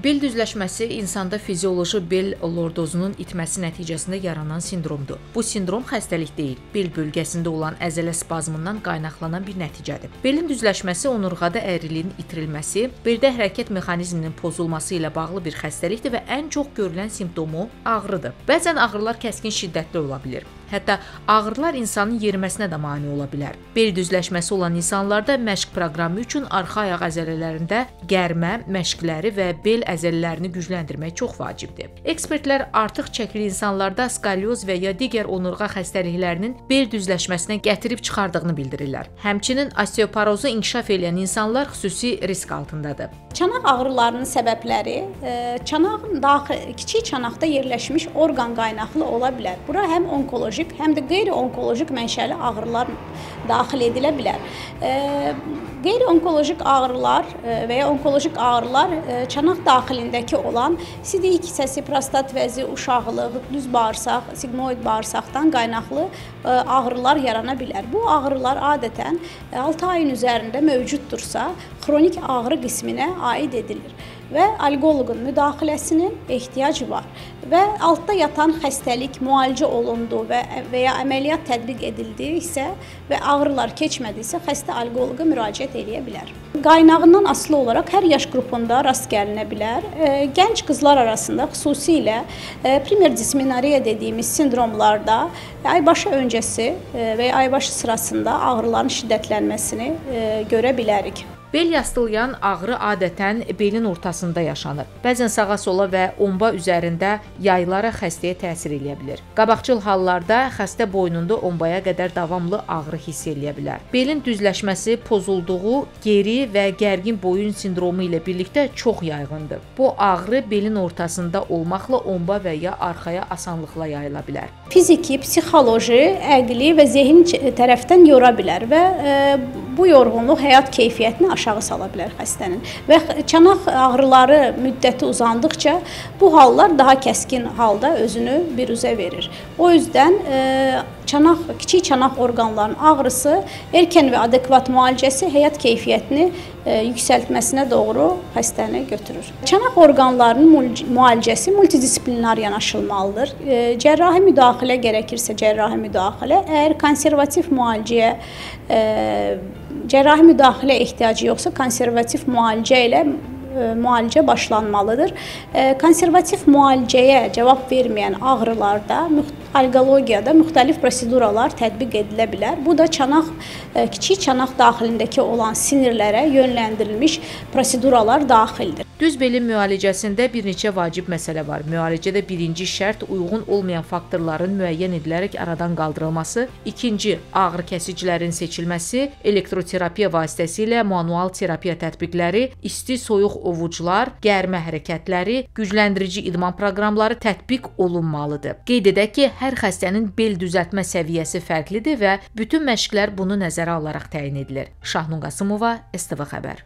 Bel düzləşməsi insanda fizioloji bel lordozunun itməsi nəticəsində yaranan sindromdur. Bu sindrom xəstəlik deyil, bel bölgəsində olan əzələ spazmından qaynaqlanan bir nəticədir. Belin düzləşməsi onurğada əyriliyin itirilməsi, beldə hərəkət mexanizminin pozulması ilə bağlı bir xəstəlikdir və ən çox görülən simptomu ağrıdır. Bəzən ağrılar kəskin şiddətli ola bilər. Hətta ağrılar insanın yeriməsinə də mane ola bilər. Bel düzləşməsi olan insanlarda məşq proqramı üçün arxa ayaq əzələlərində gərmə məşqləri və bel əzələlərini gücləndirmək çox vacibdir. Ekspertlər artıq çəkili insanlarda skolyoz və ya digər onurğa xəstəliklərinin bel düzləşməsinə gətirib çıxardığını bildirirlər. Həmçinin osteoporozu inkişaf edən insanlar xüsusi risk altındadır. Çanaq ağrılarının səbəbləri e, çanağın daxil kiçik çanaqda yerləşmiş orqan qaynaqlı ola bilər. Bura həm onkoloji onkoloji, həm də qeyri-onkoloji mənşəli ağrılar daxil edilə bilər. Qeyri-onkoloji ağrılar və ya onkoloji ağrılar çanaq daxilindəki olan sidik hissəsi, prostat vəzi, uşaqlıq, düz bağırsaq, sigmoid bağırsaqdan qaynaqlı ağrılar yarana bilər. Bu ağrılar adətən 6 ayın üzərində mövcuddursa, xronik ağrı qisminə aid edilir və alqoloqun müdaxiləsinin ehtiyacı var və altda yatan xəstəlik müalicə olundu və və ya əməliyyat tətbiq edildi isə və ağrılar keçmədisə xəstə alqoloqa müraciət eləyə bilər. Qaynağından asılı olaraq hər yaş qrupunda rast gəlinə bilər. Gənc qızlar arasında xüsusilə primer dismenoriya dediyimiz sindromlarda aybaşı öncəsi və ya aybaşı sırasında ağrıların şiddətlənməsini görə bilərik. Bel yastılyan ağrı adətən belin ortasında yaşanır. Bəzən sağa-sola və omba üzərində yayılaraq xəstəyə təsir eləyə bilər. Qabaqcıl hallarda xəstə boynunda ombaya qədər davamlı ağrı hiss eləyə bilər. Belin düzləşməsi pozulduğu geri və gərgin boyun sindromu ilə birlikdə çox yayğındır. Bu ağrı belin ortasında olmaqla omba və ya arxaya asanlıqla yayıla bilər. Fiziki, psixoloji, əqli və zehin tərəfdən yora bilər və e, bu yorğunluq həyat keyfiyyətini aşağı sala bilər xəstənin və çanaq ağrıları müddəti uzandıqca bu hallar daha kəskin halda özünü biruzə verir. O yüzdən e, çanaq kiçik çanaq orqanlarının ağrısı erkən və adekvat müalicəsi həyat keyfiyyətini e, yüksəltməsinə doğru xəstəni götürür. Çanaq orqanlarının müalicəsi multidisiplinar yanaşılmalıdır. E, cərrahi müdaxilə gərəkirsə cərrahi müdaxilə, əgər konservativ müalicəyə cərrahi müdaxilə ehtiyacı yoxsa konservativ müalicə ilə e, müalicə başlanmalıdır. E, konservativ müalicəyə cavab verməyən ağrılarda alqologiyada müxtəlif proseduralar tətbiq edilə bilər. Bu da çanaq e, kiçik çanaq daxilindəki olan sinirlərə yönləndirilmiş proseduralar daxildir. Düz belin müalicəsində bir neçə vacib məsələ var. Müalicədə birinci şərt uyğun olmayan faktorların müəyyən edilərək aradan qaldırılması, ikinci ağrı kəsicilərin seçilməsi, elektroterapiya vasitəsilə manual terapiya tətbiqləri, isti-soyuq ovucular, gərmə hərəkətləri, gücləndirici idman proqramları tətbiq olunmalıdır. Qeyd edək ki, hər xəstənin bel düzəltmə səviyyəsi fərqlidir və bütün məşqlər bunu nəzərə alaraq təyin edilir. Şahnun Qasımova, STV xəbər.